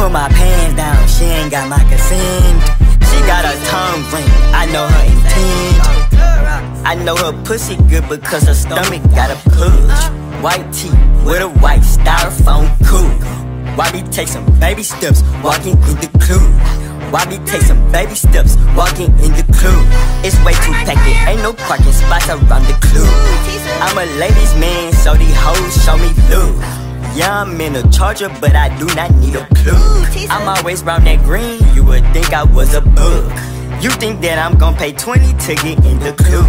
put my pants down, she ain't got my consent. She got a tongue ring, I know her intent. I know her pussy good because her stomach got a push. White tee with a white styrofoam coupe. Why we take some baby steps walking in the club? Why we take some baby steps walking in the club? It's way too packed, ain't no parking spots around the club. I'm a ladies man, so these hoes show me love. Yeah, I'm in a charger, but I do not need a plug. I'm always round that green, you would think I was a bug. You think that I'm gon' pay 20 to get in the club?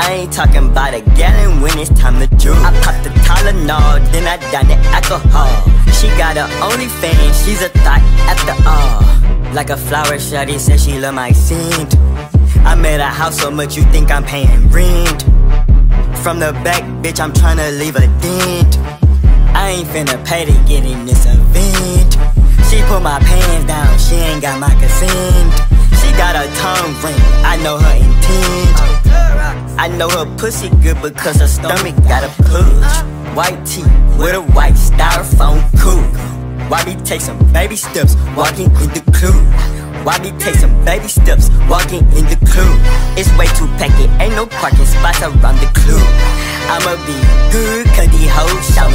I ain't talking about a gallon when it's time to juke. I pop the Tylenol, then I down the alcohol. She got her OnlyFans, she's a thought after all. Like a flower shawty said she love my scent. I made a house so much you think I'm paying rent. From the back, bitch, I'm tryna leave a dent. Ain't finna pay to get in this event. She put my pants down, she ain't got my consent. She got a tongue ring, I know her intent. I know her pussy good because her stomach got a push. White tee with a white styrofoam coupe. Why we take some baby steps walking in the club? Why we take some baby steps walking in the club? It's way too packed, ain't no parking spots around the club. I'ma be good cause these hoes me love.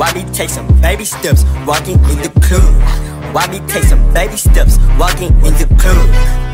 Why we take some baby steps walking in the club? Why we take some baby steps walking in the club?